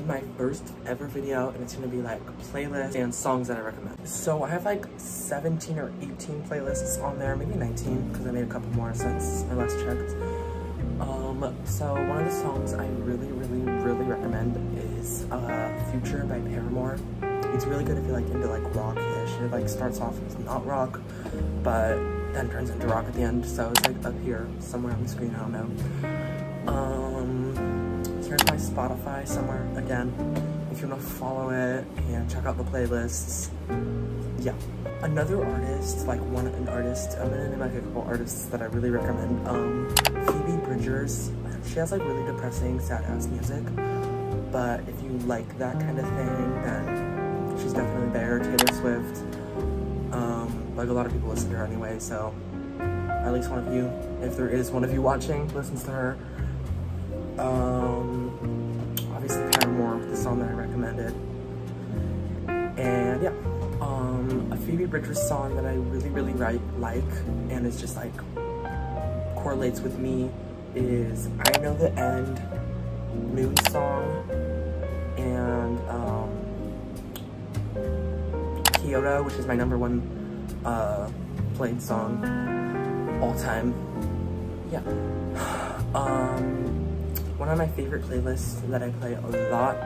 is my first ever video and it's gonna be like playlists and songs that I recommend. So I have like 17 or 18 playlists on there, maybe 19 because I made a couple more since I last checked. Um, so one of the songs I really, really, really recommend is uh, Future by Paramore. It's really good if you're like into like rock-ish. It like starts off as not rock, but then turns into rock at the end. So it's like up here somewhere on the screen, I don't know. Um, here's my Spotify somewhere again. If you want to follow it and check out the playlists. Yeah. Another artist, like one an artist, I'm gonna name like a couple artists that I really recommend. Um, Phoebe Bridgers. She has like really depressing, sad ass music. But if you like that kind of thing, then she's definitely there. Taylor Swift. Um, like a lot of people listen to her anyway, so at least one of you, if there is one of you watching, listens to her. Um, yeah, um, a Phoebe Bridgers song that I really, really like, and it's just like, correlates with me is I Know the End, Moon Song, and um, Kyoto, which is my number one uh, played song all time. Yeah. Um, one of my favorite playlists that I play a lot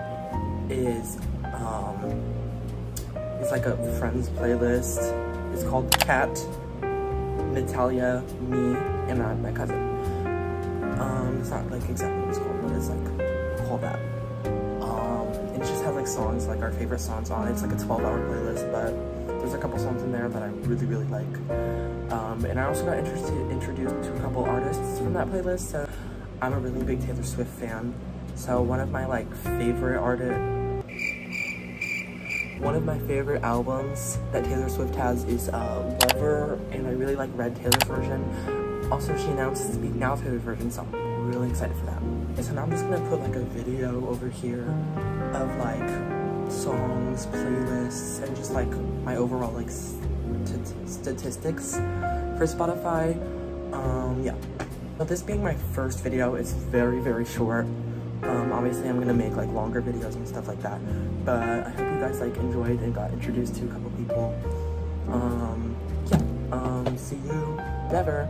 is um, it's like a friends playlist. It's called Cat, Natalia, me, and uh, my cousin. Um, it's not like exactly what it's called, but it's like called that. Um, it just has like songs, like our favorite songs on it. It's like a 12 hour playlist, but there's a couple songs in there that I really, really like. Um, and I also got interested, introduced to a couple artists from that playlist. So I'm a really big Taylor Swift fan. So one of my like favorite artists, one of my favorite albums that Taylor Swift has is uh, Lover, and I really like Red Taylor's version. Also, she announced Speak Now Taylor's version, so I'm really excited for that. And so now I'm just gonna put like a video over here of like songs, playlists, and just like my overall like st statistics for Spotify. Um, yeah. But this being my first video, it's very, very short. Um, obviously, I'm gonna make like longer videos and stuff like that. But I hope you guys like enjoyed and got introduced to a couple people. Um, yeah. Um, see you never.